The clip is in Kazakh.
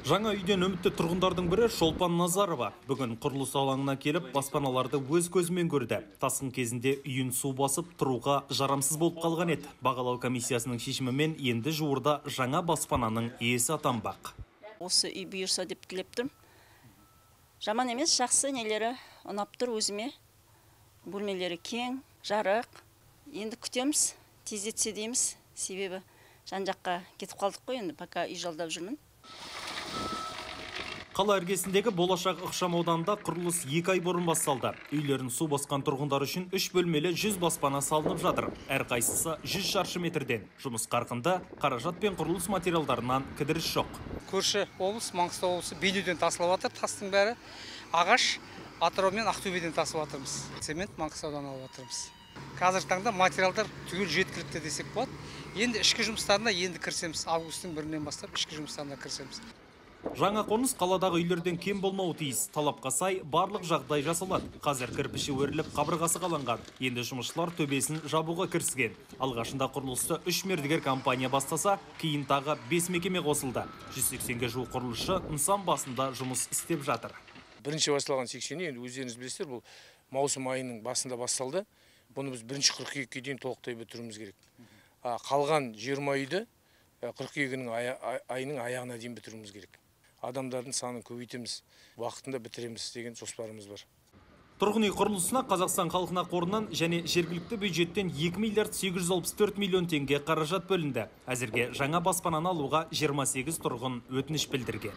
Жаңа үйден үмітті тұрғындардың бірі Шолпан Назарова. Бүгін құрылыс алаңына келіп, баспаналарды өз көзімен көрді. Тасқын кезінде үйін су басып, тұруға жарамсыз болып қалған еді. Бағалау комиссиясының шешімімен енді жуырда жаңа баспананың иесі атанбақ. осы үй бұйырса деп тілеп тұрмын жаман емес жақсы нелері ұнап тұр өзіме бөлмелері кең жарық енді күтеміз тездетсе дейміз себебі жан жаққа кетіп қалдық қой енді пока үй жалдап жүрмін Қала іргесіндегі болашақ ықшам ауданында құрылыс екі ай бұрын басталды. Үйлерін су басқан тұрғындар үшін үш бөлмелі 100 баспана салынып жатыр. Әрқайсысы 100 шаршы метрден. Жұмыс қарқынды, қаражат пен құрылыс материалдарынан кідіріс жоқ. көрші облыс маңғыстау облысы бейнеуден тасылып жатыр тастың бәрі ағаш атырау мен ақтөбеден тасып жатырмыз цемент маңғыстаудан алып жатырмыз қазіргі таңда материалдар түгел жеткілікті десек болады енді ішкі жұмыстарына енді кірісеміз августтың бірінен бастап ішкі жұмыстарына кірісеміз Жаңа қоныс қаладағы үйлерден кем болмауы тиіс. Талапқа сай барлық жағдай жасалады. Қазір кірпіші өріліп, қабырғасы қаланған. Енді жұмысшылар төбесін жабуға кіріскен. Алғашында құрылысты үш мердігер компания бастаса, кейін тағы 5 мекеме қосылды. 180-ге жуық құрылысшы нысан басында жұмыс істеп жатыр. бірінші басталған сексеннен енді өздеріңіз білесіздер бұл маусым айының басында басталды бұны біз бірінші қыркүйекке дейін толықтай бітіруіміз керек қалған жиырма үйді қыркүйегінің айының аяғына дейін бітіруіміз керек адамдардың санын көбейтеміз уақытында бітіреміз деген жоспарымыз бар Тұрғын үй құрылысына Қазақстан халқына қорынан және жергілікті бюджеттен 2 миллиард 864 миллион теңге қаражат бөлінді. Әзірге жаңа баспананы алуға 28 тұрғын өтініш білдірген.